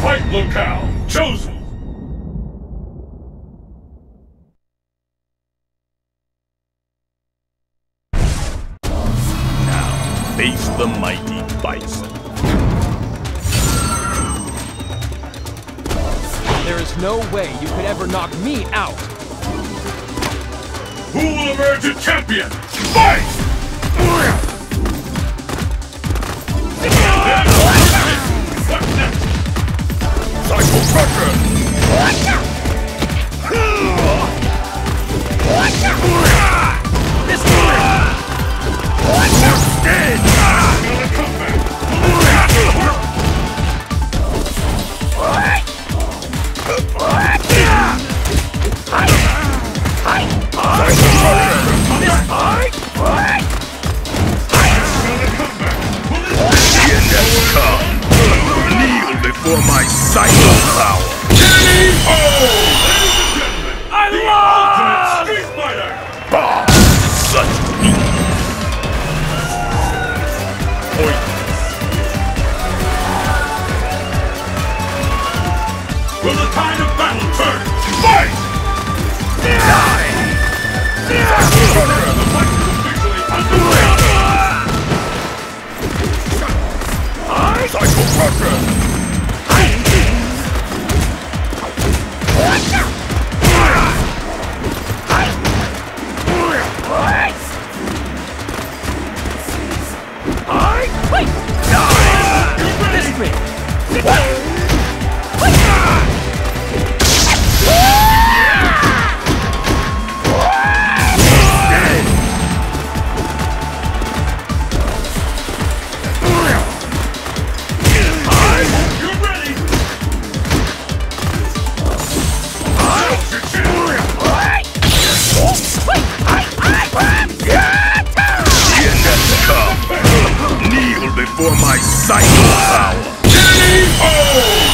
Fight locale chosen! Now, face the mighty Bison. There is no way you could ever knock me out. Who will emerge a champion? Fight! Battle turn? Fight! Die! The fight is officially underway! This before my Psycho power. Combo